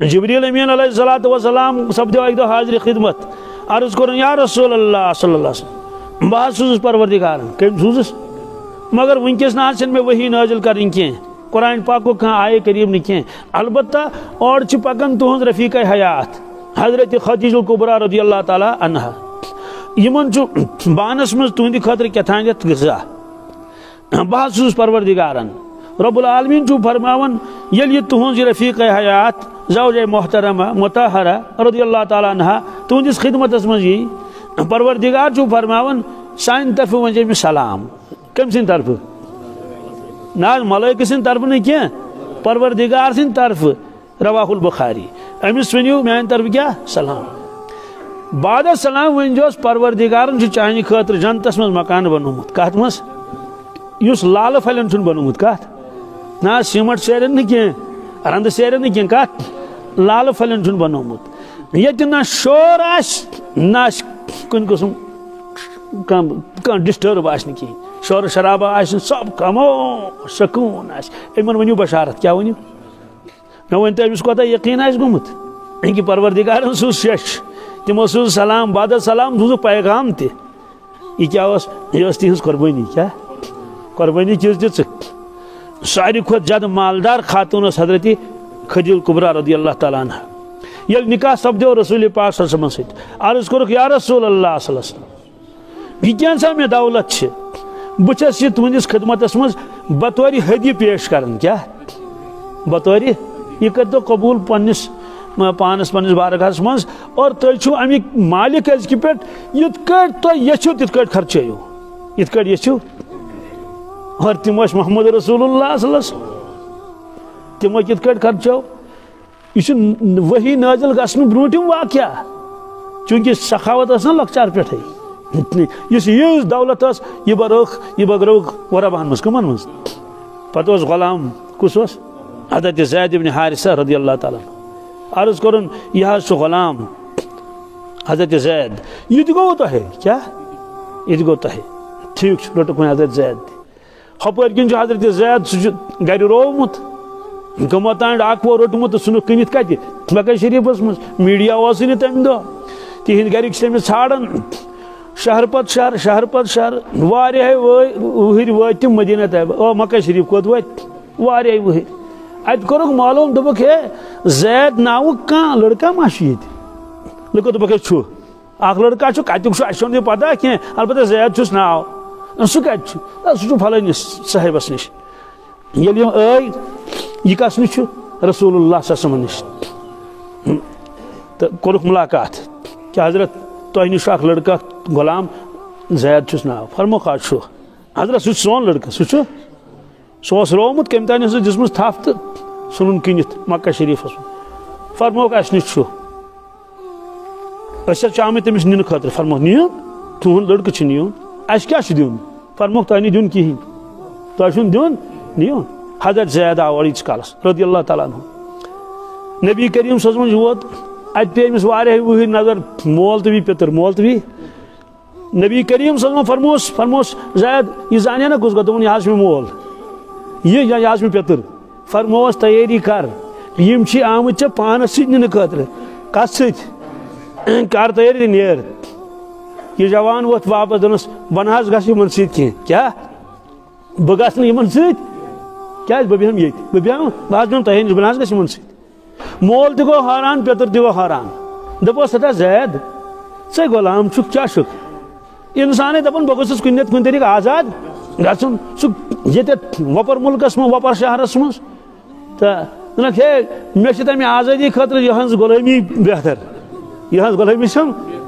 जबरील अमीन सलात वसलाम सपदो हाजिर खिदमत अर्ज़ कर या रसूल अल्लाह सल्लल्लाहु बह सूस परवरदिगार कम सूस मगर वनकस ना मे वही नाजिल कर कह कुरान पाक कह आय करीम न अलबत् और पकन तुहज रफ़ीक हयात हज़रत खदीजुल कुबरा रदी अल्लाह ताला अनहा यमन बानस मज तुंद खतर कथान गजा बह सूस परवरदिगारन रबुल आलमीन फरमावन ये तुहज रफ़ीक हयात जौज मोहतरमा, मुतहरा रदी अल्लाह तहा तुंदिस खिदमत यी परवरदिगार फरमावन सान तरफ़ वन सलाम। कम सिंद तरफ़? ना मलैक सिंद तरफ़ न कह परवरदिगार सिंद तरफ़। रवाहुल बुखारी। अमिस वनो मान तरफ़ क्या? सलाम। बाद सलाम वनजोस परवरदिगार चान खतर मकान बनोमुत कत मस लाल फलन बनोमुत कत ना सीमट सेरन कह रंद सेरन कह लाल फलन बनोमुत ये ना शोर ना कुन किस्म कह डिस्टर्ब आह शोर शराबा आ सब कमो सकून आमन वनु बशारत, क्या वनु मे वन अमिस कोता यकीन आ गुमुत कि परवरदिगार सू शश तमो सू सलाम बाद सलाम सूज पैगाम त यह क्या यह तिज कुर्बानी क्या? कुर्बानी चीज़ दिख सारे खुद ज़्यादा मालदार खातून हज़रत खदील कुबरा रदी अल्लाह तला ये निकाह सपदो रसूल पाक सत अर्ज़ कोर या रसूल अल्लाह यह क्या मे दौलत बस यह तुंदिस खदमत मज बतौर हदी पेश कर क्या बतौर यह कर कबूल पन्निस पानस पन्निस बारगाहस मज और तुम अमिक मालिक अजक पे इत तुम यू तिथ खर्चो इत यू और तम मोहम्मद रसूल तमो कित खर्चो यह वही नाजिल गसन ब्रोटम वाक़ चूँकि सखावत ना लकचार पे यीज दौलत यह बरोख यह बगरोख वरबान मज कमन गुलाम कुस हज़रत जैद इबन हारिसा रदी अल्लाह ताला अर्ज़ कर यह गुलाम, हज़रत जैद। यह गो तह क्या? यह गो तह ठीक रोटुक हज़रत जैद। हपर किन हज़रत जैद सह गर रोमुत गमो तान डाकवो रोटमुत सुन कनित कत मक्का शरीफस मज मीडिया तम दह तिहद शहर पत शहर शहर पत शहर वारे वहर वत मदीना तैब ओ मक्का शरीफ कोत वत वारे वहर अत कोरुक मालूम दोपुक हे जैद नाव कह लड़का मा लुको दोपुक अख लड़का कतुक असन पता कह अलबत् जैद छुस नाव सह कत सह फलानिस साहिबस नश ये आई यह कस नश रसूल नश तो कोरुक मुलाकात क्या हज़रत तुह नश लड़का गुलाम जैद छुस नाव फरमो आज छु हज़रत सह सोन लड़का सह सह रोमुत कम तान दिसम थप तो सुन कनित मक्का शरीफस फरमोक अस नश तमिस नीन खतर फरमो नीन तुहद लड़कः नीन अस क्या दिन फरमोक तुह दिन कहें तुह दिन नीन हज़रत जैद आव और कालस रदी अल्लाह तला नबी करीम सजमन वोत अत पे अमिस वहर नज़र मोल तो भी पितर मोल तो भी नबी करीम सजमन फरमोस फरमोस जैद यह जाने ना कुछ दोन यह मे मोल यह यह मे पितर फरमोस तैयारी कर यम आम चे पानस सन खतर कत सत कर तैयारी नेर यह जवान वोत वापस दोनस बन गन सह क्या? बह ग सत क्या बह बेहम ये? बह बेहम बह बेहम तह नश बह गन मोल तह गो हारान पेतर तह गो हारान। हटा जैद। ऐ गुलाम छुक क्या छुक इंसान दपान बह गस कुन कुन तरीक आज़ाद। गन सह ये वपर मुल्कस मह वपर शहरस मज तो दनक हे मे तमें आज़ादी खतर यह गुलामी बेहतर। यह गुलामी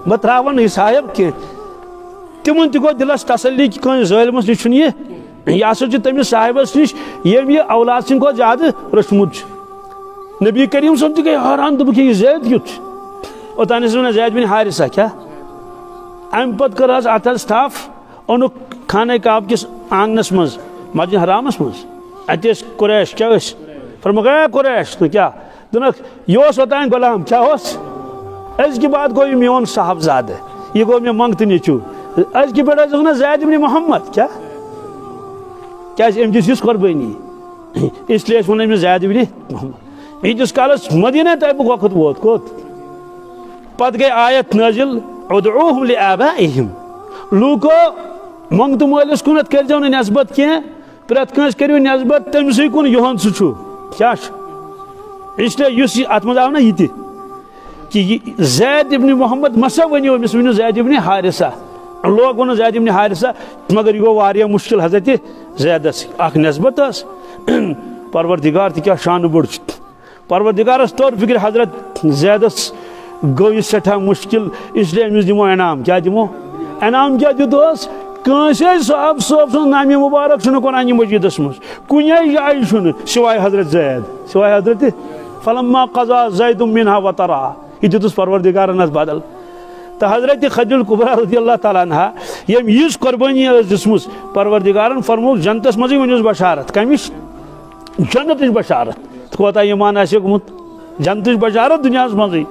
बह त्रावन यह साहब कह गो दिलस तसली कि कलमस नश यह हसा तमिस साहिबस नश यम यह औलाद सिंह खो ज़्यादा रोचमुत नबी करीम सब गई हैरान दोप यह जैद युत ओतान वन जैद बिन हारिसा क्या अम पे कर अत थफ ओनुक खान काब किस आंगनस मज मस्जिद हरामस मज अत कुरैश क्या फरमुक कुरैश क्या दोनक यह ओतान गुलाम क्या अजक बाद गो मोन साहबजाद यह गो मे मंगत नीचू अजक पे जैद बिन मोहम्मद क्या क्या अम दिस कुर्बानी इसलिए वो अमिस जैद बिन यीतिस कालस मदीना तैब वक्त वोत कोत पत गई आयत नाजिल लिआबाइहिम लूको मंगत मालिस कुनत कर नस्बत कह प्रत करू नस्बत तमस कुन युहन सह क्या इसलिए अत आव ना ये कि जैद इबन मोहम्मद मसा वनो अमिस वन जैद इबन हारिसा लोग वन जैद इबन हारिसा मगर यह गो मुश्किल हज़रत जैदस अख नस्बत परवरदिगार तो क्या शान बुड़ परवरदिगारस तौर फ़िक्र हज़रत जैदस गो यह सठा मुश्किल इसलिए अमिस दिमो इनाम क्या दिमो इनाम क्या दितोस कंसे साहब साहब सुन नाम मुबारक छुन कुरान मजीदस मज कुन जाय छुन सिवाय हज़रत जैद सिवाय हज़रत फलम्मा कजा जैद मिनहा वतरा यह दितुस परवरदिगार बदल तो हज़रत खजुल कुबरा रज़ी अल्लाह तह यम यीज कुर्बानी दिसम परवरदिगारन फरमो जनतस मज वन बशारत, कमिश? जन्नत बशारत। कोता ईमान आमुत जनत बशारत, दुनिया मज